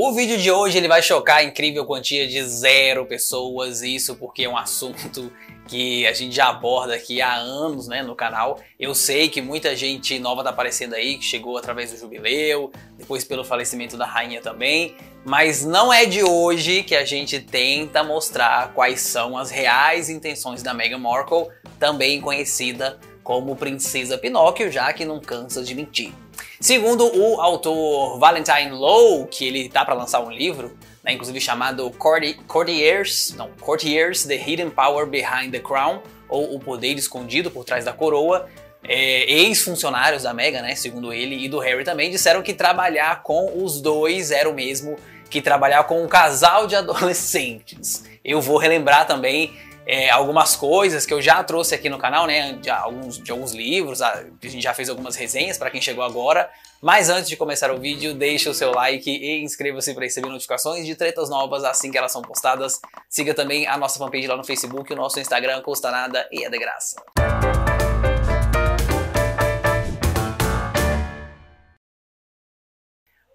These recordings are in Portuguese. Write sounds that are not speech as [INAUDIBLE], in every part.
O vídeo de hoje ele vai chocar a incrível quantia de zero pessoas, isso porque é um assunto que a gente já aborda aqui há anos né, no canal. Eu sei que muita gente nova tá aparecendo aí, que chegou através do jubileu, depois pelo falecimento da rainha também, mas não é de hoje que a gente tenta mostrar quais são as reais intenções da Meghan Markle, também conhecida como Princesa Pinóquio, já que não cansa de mentir. Segundo o autor Valentine Lowe, que ele tá para lançar um livro, né, inclusive chamado Courtiers, não, Courtiers, The Hidden Power Behind the Crown, ou O Poder Escondido por Trás da Coroa, é, ex-funcionários da Meghan, né, segundo ele, e do Harry também, disseram que trabalhar com os dois era o mesmo que trabalhar com um casal de [LAUGHS] adolescentes. Eu vou relembrar também é, algumas coisas que eu já trouxe aqui no canal, né? De alguns, de alguns livros, a, gente já fez algumas resenhas para quem chegou agora. Mas antes de começar o vídeo, deixe o seu like e inscreva-se para receber notificações de tretas novas assim que elas são postadas. Siga também a nossa fanpage lá no Facebook, o nosso Instagram, custa nada e é de graça.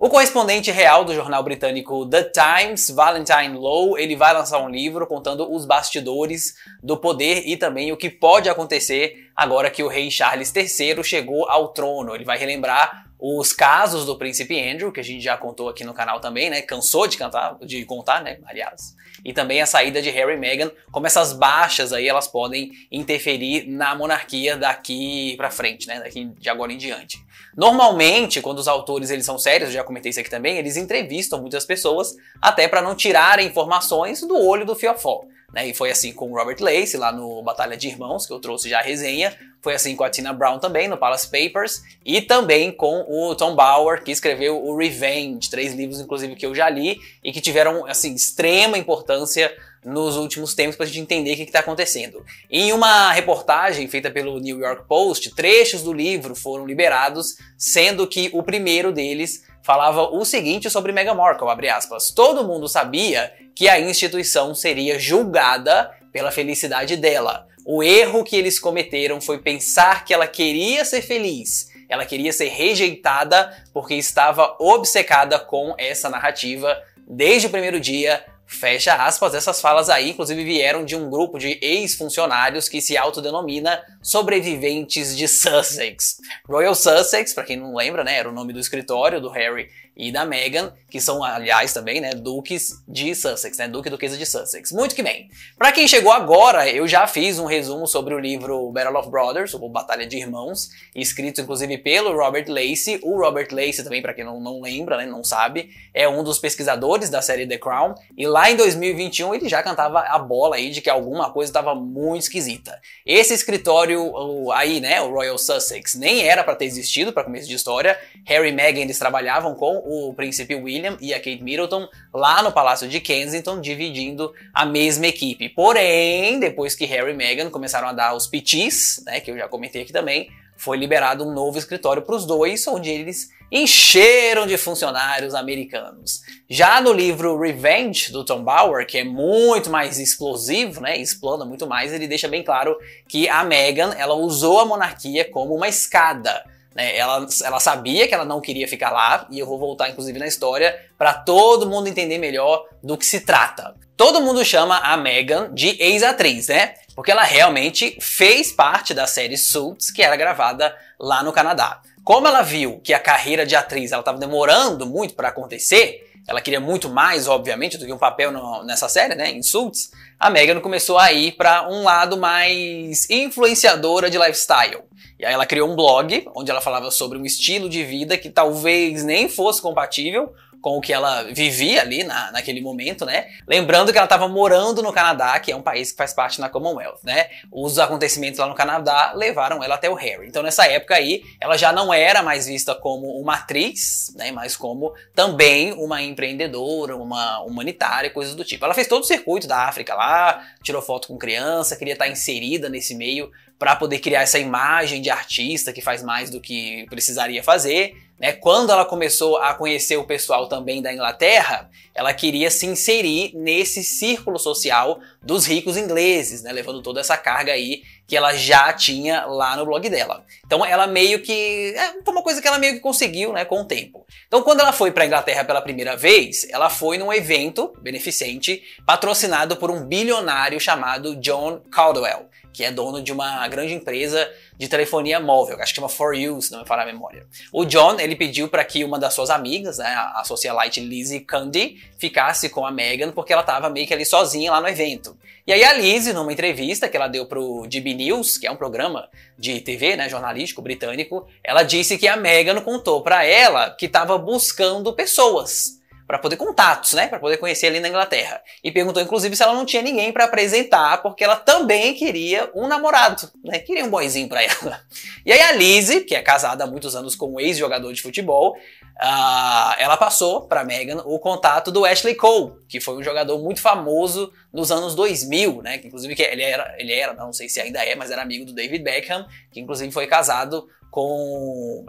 O correspondente real do jornal britânico The Times, Valentine Lowe, ele vai lançar um livro contando os bastidores do poder e também o que pode acontecer agora que o rei Charles III chegou ao trono. Ele vai relembrar os casos do príncipe Andrew, que a gente já contou aqui no canal também, né? Cansou de cantar, de contar, né? Aliás. E também a saída de Harry e Meghan, como essas baixas aí elas podem interferir na monarquia daqui para frente, né? Daqui de agora em diante. Normalmente, quando os autores eles são sérios, eu já comentei isso aqui também, eles entrevistam muitas pessoas até para não tirarem informações do olho do fiofó. Né? E foi assim com o Robert Lacey lá no Batalha de Irmãos, que eu trouxe já a resenha. Foi assim com a Tina Brown também, no Palace Papers. E também com o Tom Bauer, que escreveu o Revenge, três livros, inclusive, que eu já li e que tiveram, assim, extrema importância nos últimos tempos para a gente entender o que está acontecendo. Em uma reportagem feita pelo New York Post, trechos do livro foram liberados, sendo que o primeiro deles falava o seguinte sobre Meghan Markle, abre aspas, todo mundo sabia que a instituição seria julgada pela felicidade dela. O erro que eles cometeram foi pensar que ela queria ser feliz, ela queria ser rejeitada porque estava obcecada com essa narrativa desde o primeiro dia Fecha aspas, essas falas aí, inclusive, vieram de um grupo de ex-funcionários que se autodenomina sobreviventes de Sussex. Royal Sussex, para quem não lembra, né, era o nome do escritório do Harry e da Meghan, que são, aliás, também, né, duques de Sussex, né, duque e duquesa de Sussex. Muito que bem. Para quem chegou agora, eu já fiz um resumo sobre o livro Battle of Brothers, ou Batalha de Irmãos, escrito inclusive pelo Robert Lacey. O Robert Lacey também, para quem não, não lembra, né, não sabe, é um dos pesquisadores da série The Crown, e lá em 2021 ele já cantava a bola aí de que alguma coisa estava muito esquisita. Esse escritório aí, né, o Royal Sussex, nem era para ter existido para começo de história. Harry e Meghan eles trabalhavam com o príncipe William e a Kate Middleton lá no Palácio de Kensington, dividindo a mesma equipe. Porém, depois que Harry e Meghan começaram a dar os pitis, né, que eu já comentei aqui também, foi liberado um novo escritório para os dois, onde eles encheram de funcionários americanos. Já no livro Revenge, do Tom Bauer, que é muito mais explosivo, né, explana muito mais, ele deixa bem claro que a Meghan, ela usou a monarquia como uma escada né? Ela, ela sabia que ela não queria ficar lá, e eu vou voltar inclusive na história para todo mundo entender melhor do que se trata. Todo mundo chama a Meghan de ex-atriz, né? Porque ela realmente fez parte da série Suits, que era gravada lá no Canadá. Como ela viu que a carreira de atriz estava demorando muito para acontecer, ela queria muito mais, obviamente, do que um papel no, nessa série, né, em Suits, a Megan começou a ir para um lado mais influenciadora de lifestyle. E aí ela criou um blog onde ela falava sobre um estilo de vida que talvez nem fosse compatível com o que ela vivia ali na, naquele momento, né? Lembrando que ela estava morando no Canadá, que é um país que faz parte da Commonwealth, né? Os acontecimentos lá no Canadá levaram ela até o Harry. Então nessa época aí, ela já não era mais vista como uma atriz, né? Mas como também uma empreendedora, uma humanitária, coisas do tipo. Ela fez todo o circuito da África lá, tirou foto com criança, queria estar inserida nesse meio para poder criar essa imagem de artista que faz mais do que precisaria fazer. Né? Quando ela começou a conhecer o pessoal também da Inglaterra, ela queria se inserir nesse círculo social dos ricos ingleses, né? levando toda essa carga aí que ela já tinha lá no blog dela. Então ela meio que. É, foi uma coisa que ela meio que conseguiu, né, com o tempo. Então quando ela foi para Inglaterra pela primeira vez, ela foi num evento beneficente patrocinado por um bilionário chamado John Caldwell que é dono de uma grande empresa de telefonia móvel, que acho que chama For You, se não me falar a memória. O John, ele pediu para que uma das suas amigas, né, a socialite Lizzie Candy, ficasse com a Megan, porque ela estava meio que ali sozinha lá no evento. E aí a Lizzie, numa entrevista que ela deu pro DB News, que é um programa de TV, né, jornalístico britânico, ela disse que a Megan contou para ela que estava buscando pessoas para poder contatos, né, para poder conhecer ali na Inglaterra. E perguntou inclusive se ela não tinha ninguém para apresentar, porque ela também queria um namorado, né, queria um boyzinho para ela. E aí a Lizzie, que é casada há muitos anos com um ex-jogador de futebol, uh, ela passou para Megan o contato do Ashley Cole, que foi um jogador muito famoso nos anos 2000, né, que inclusive que ele era, ele era, não sei se ainda é, mas era amigo do David Beckham, que inclusive foi casado com.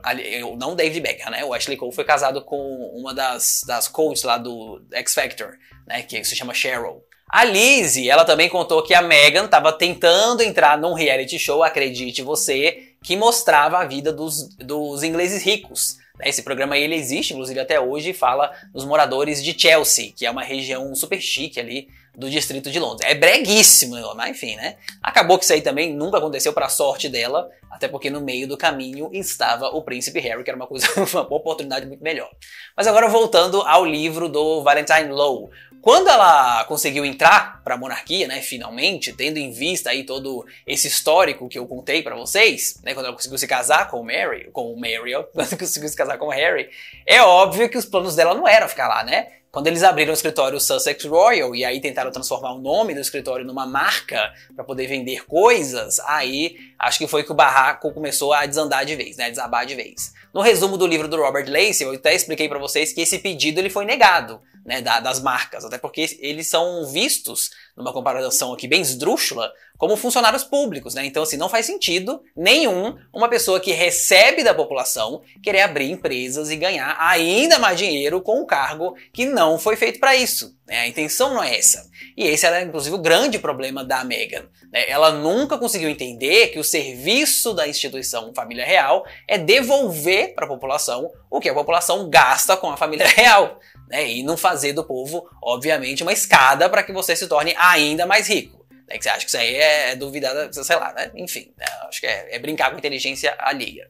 Não David Beckham, né? O Ashley Cole foi casado com uma das, das coaches lá do X Factor, né? Que se chama Cheryl. A Lizzie, ela também contou que a Megan estava tentando entrar num reality show, acredite você, que mostrava a vida dos, dos ingleses ricos. Né? Esse programa ele existe, inclusive até hoje, fala dos moradores de Chelsea, que é uma região super chique ali do distrito de Londres. É breguíssimo, mas enfim, né? Acabou que isso aí também nunca aconteceu para sorte dela, até porque no meio do caminho estava o príncipe Harry, que era uma coisa, [LAUGHS] uma oportunidade muito melhor. Mas agora voltando ao livro do Valentine Lowe. Quando ela conseguiu entrar para a monarquia, né, finalmente, tendo em vista aí todo esse histórico que eu contei para vocês, né, quando ela conseguiu se casar com o Mary, com o Mary, [LAUGHS] quando conseguiu se casar com o Harry, é óbvio que os planos dela não eram ficar lá, né? Quando eles abriram o escritório Sussex Royal e aí tentaram transformar o nome do escritório numa marca para poder vender coisas, aí acho que foi que o barraco começou a desandar de vez, né, desabar de vez. No resumo do livro do Robert Lacey, eu até expliquei para vocês que esse pedido ele foi negado, né, das marcas, até porque eles são vistos numa comparação aqui bem esdrúxula, como funcionários públicos, né? Então, assim, não faz sentido nenhum uma pessoa que recebe da população querer abrir empresas e ganhar ainda mais dinheiro com um cargo que não foi feito para isso. Né? A intenção não é essa. E esse era, inclusive, o grande problema da Meghan. Né? Ela nunca conseguiu entender que o serviço da instituição Família Real é devolver para a população o que a população gasta com a família [LAUGHS] real né? E não fazer do povo, obviamente, uma escada para que você se torne ainda mais rico. Né? Que você acha que isso aí é, é duvidar, sei lá, né? Enfim, né? acho que é, é brincar com inteligência alheia.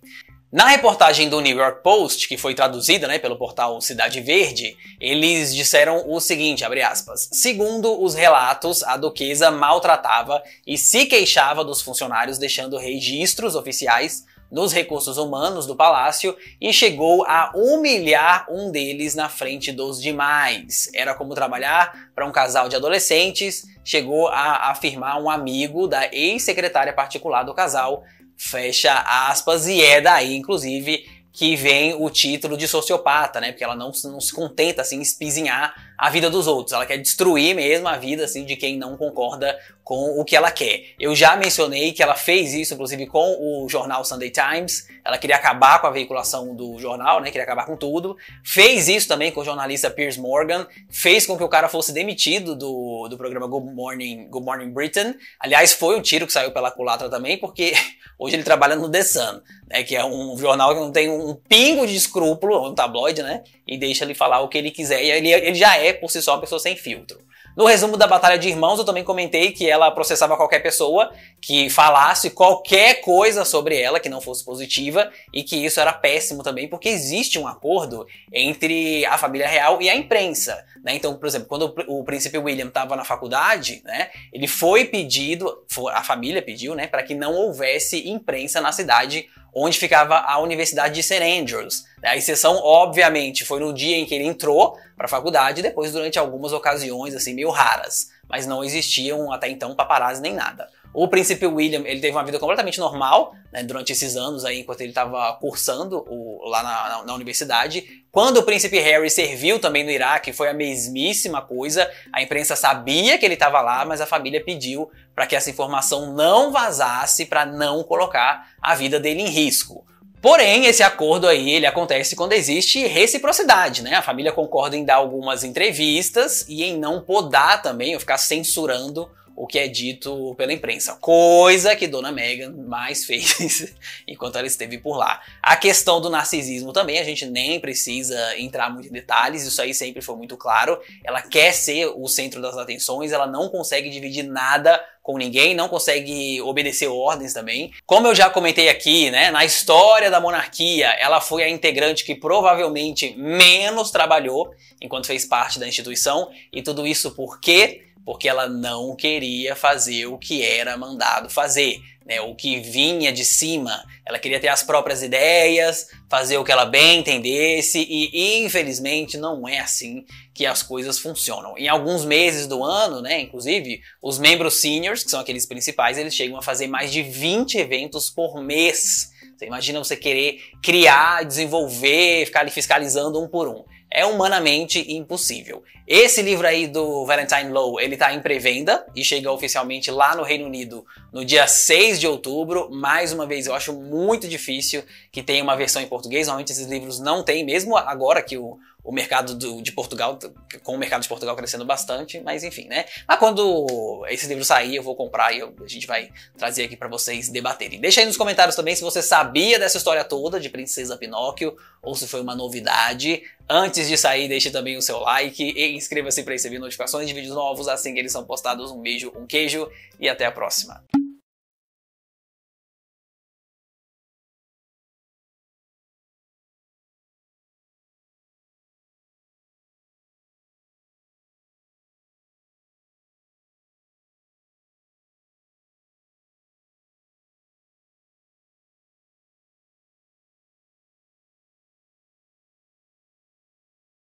Na reportagem do New York Post, que foi traduzida né, pelo portal Cidade Verde, eles disseram o seguinte, aspas, segundo os relatos, a duquesa maltratava e se queixava dos funcionários deixando registros oficiais nos recursos humanos do palácio e chegou a humilhar um deles na frente dos demais. Era como trabalhar para um casal de adolescentes, chegou a afirmar um amigo da ex-secretária particular do casal, fecha aspas, e é daí, inclusive, que vem o título de sociopata, né? Porque ela não, não se contenta assim, espizinhar a vida dos outros. Ela quer destruir mesmo a vida assim de quem não concorda com o que ela quer. Eu já mencionei que ela fez isso, inclusive, com o jornal Sunday Times. Ela queria acabar com a veiculação do jornal, né? Queria acabar com tudo. Fez isso também com o jornalista Piers Morgan. Fez com que o cara fosse demitido do, do programa Good Morning, Good Morning Britain. Aliás, foi um tiro que saiu pela culatra também, porque [LAUGHS] hoje ele trabalha no The Sun, né? Que é um jornal que não tem um pingo de escrúpulo, um tabloide, né? E deixa ele falar o que ele quiser. E ele, ele já é, por si só, uma pessoa sem filtro. No resumo da Batalha de Irmãos, eu também comentei que ela processava qualquer pessoa que falasse qualquer coisa sobre ela que não fosse positiva e que isso era péssimo também, porque existe um acordo entre a família real e a imprensa. Né? Então, por exemplo, quando o príncipe William estava na faculdade, né, ele foi pedido, a família pediu, né, para que não houvesse imprensa na cidade onde ficava a Universidade de St. Andrews. A exceção, obviamente, foi no dia em que ele entrou para a faculdade depois durante algumas ocasiões assim meio raras, mas não existiam até então paparazzi nem nada. O príncipe William, ele teve uma vida completamente normal, né, durante esses anos aí, enquanto ele estava cursando o, lá na, na, na, universidade. Quando o príncipe Harry serviu também no Iraque, foi a mesmíssima coisa. A imprensa sabia que ele estava lá, mas a família pediu para que essa informação não vazasse, para não colocar a vida dele em risco. Porém, esse acordo aí, ele acontece quando existe reciprocidade, né? A família concorda em dar algumas entrevistas e em não podar também, ou ficar censurando o que é dito pela imprensa. Coisa que Dona Megan mais [LAUGHS] fez enquanto ela esteve por lá. A questão do narcisismo também, a gente nem precisa entrar muito em detalhes, isso aí sempre foi muito claro. Ela quer ser o centro das atenções, ela não consegue dividir nada com ninguém, não consegue obedecer ordens também. Como eu já comentei aqui, né, na história da monarquia, ela foi a integrante que provavelmente menos trabalhou enquanto fez parte da instituição, e tudo isso por quê? Porque ela não queria fazer o que era mandado fazer né, o que vinha de cima. Ela queria ter as próprias ideias, fazer o que ela bem entendesse e infelizmente não é assim que as coisas funcionam. Em alguns meses do ano, né, inclusive, os membros seniors, que são aqueles principais, eles chegam a fazer mais de 20 eventos por mês. Você imagina você querer criar, desenvolver, ficar ali fiscalizando um por um é humanamente impossível. Esse livro aí do Valentine Low, ele tá em pré-venda e chega oficialmente lá no Reino Unido no dia 6 de outubro. Mais uma vez, eu acho muito difícil que tenha uma versão em português. Normalmente esses livros não tem, mesmo agora que o, o mercado do, de Portugal, com o mercado de Portugal crescendo bastante, mas enfim, né? Mas quando esse livro sair, eu vou comprar e eu, a gente vai trazer aqui para vocês debaterem. Deixa aí nos comentários também se você sabia dessa história toda de Princesa Pinóquio ou se foi uma novidade. Antes de sair, deixe também o seu like e inscreva-se para receber notificações de vídeos novos assim que eles são postados. Um beijo, um queijo e até a próxima.